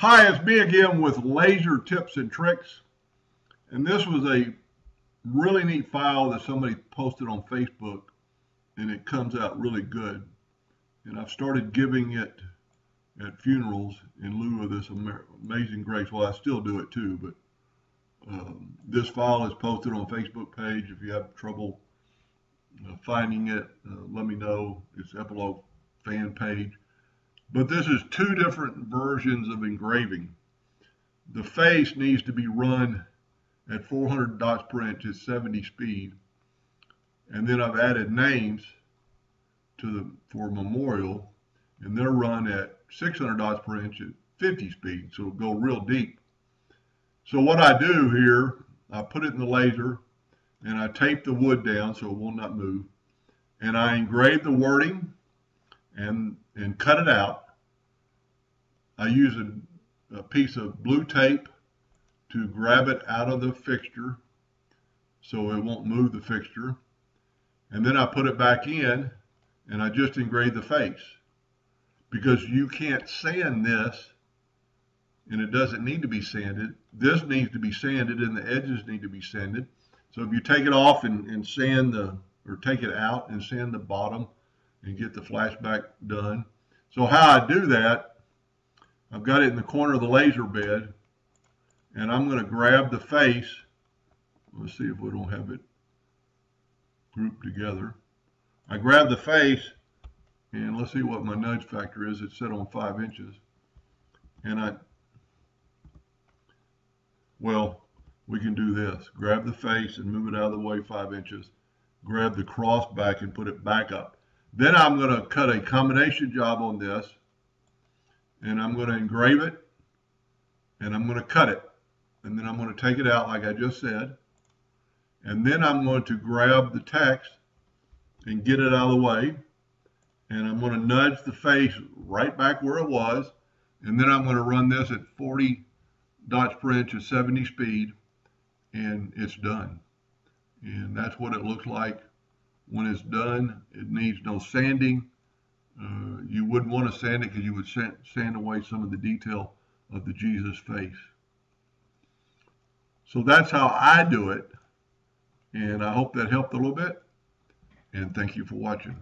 Hi, it's me again with laser tips and tricks. And this was a really neat file that somebody posted on Facebook and it comes out really good. And I've started giving it at funerals in lieu of this amazing grace. Well, I still do it too, but um, this file is posted on Facebook page. If you have trouble uh, finding it, uh, let me know. It's Epilog fan page. But this is two different versions of engraving. The face needs to be run at 400 dots per inch at 70 speed. And then I've added names to the for memorial, and they're run at 600 dots per inch at 50 speed, so it'll go real deep. So what I do here, I put it in the laser, and I tape the wood down so it will not move, and I engrave the wording and and cut it out. I use a, a piece of blue tape to grab it out of the fixture so it won't move the fixture. And then I put it back in and I just engrave the face because you can't sand this and it doesn't need to be sanded. This needs to be sanded and the edges need to be sanded. So if you take it off and, and sand the, or take it out and sand the bottom and get the flashback done. So how I do that, I've got it in the corner of the laser bed and I'm going to grab the face. Let's see if we don't have it grouped together. I grab the face and let's see what my nudge factor is. It's set on five inches. And I, well, we can do this. Grab the face and move it out of the way five inches. Grab the cross back and put it back up. Then I'm going to cut a combination job on this and I'm going to engrave it and I'm going to cut it and then I'm going to take it out like I just said and then I'm going to grab the text and get it out of the way and I'm going to nudge the face right back where it was and then I'm going to run this at 40 dots per inch at 70 speed and it's done. And that's what it looks like when it's done it needs no sanding. Uh, you wouldn't want to sand it because you would sand, sand away some of the detail of the Jesus face. So that's how I do it and I hope that helped a little bit and thank you for watching